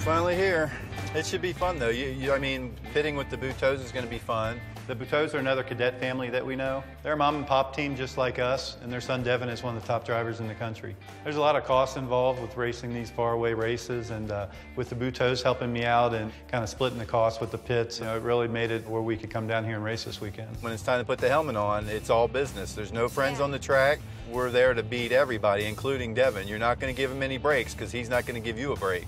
finally here. It should be fun, though. You, you, I mean, pitting with the Butos is going to be fun. The Butos are another cadet family that we know. They're a mom and pop team just like us, and their son Devin is one of the top drivers in the country. There's a lot of costs involved with racing these faraway races, and uh, with the Butos helping me out and kind of splitting the costs with the pits, you know, it really made it where we could come down here and race this weekend. When it's time to put the helmet on, it's all business. There's no friends Yeah. on the track. We're there to beat everybody, including Devin. You're not going to give him any breaks because he's not going to give you a break.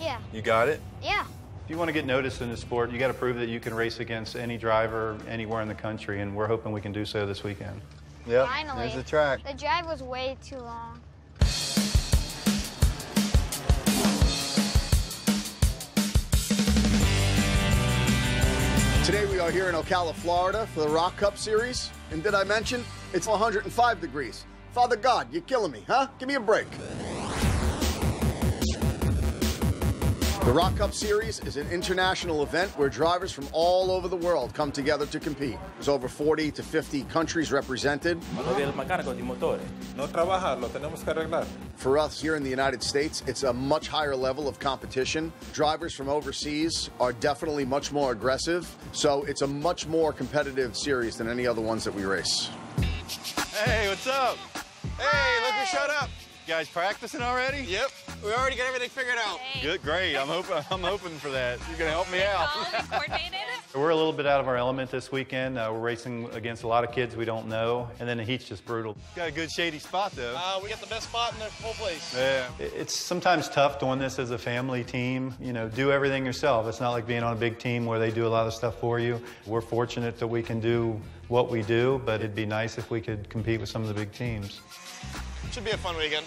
Yeah. You got it? Yeah. If you want to get noticed in the sport, you got to prove that you can race against any driver anywhere in the country, and we're hoping we can do so this weekend. Yep, Finally. there's the track. The drive was way too long. Today we are here in Ocala, Florida for the ROK Cup Series. And did I mention it's 105 degrees? Father God, you're killing me, huh? Give me a break. The ROK Cup Series is an international event where drivers from all over the world come together to compete. There's over 40 to 50 countries represented. Soy el mecánico de motores. No trabaja, lo tenemos que arreglar. For us here in the United States, it's a much higher level of competition. Drivers from overseas are definitely much more aggressive, so it's a much more competitive series than any other ones that we race. Hey, what's up? Hey, look who showed up. You guys practicing already? Yep, we already got everything figured out. Good, great. I'm hoping I'm hoping for that. You're gonna help me out. coordinated. We're a little bit out of our element this weekend. Uh, we're racing against a lot of kids we don't know, and then the heat's just brutal. Got a good shady spot though. Uh, we got the best spot in the whole place. Yeah. It's sometimes tough doing this as a family team. You know, do everything yourself. It's not like being on a big team where they do a lot of stuff for you. We're fortunate that we can do what we do, but it'd be nice if we could compete with some of the big teams. Should be a fun weekend.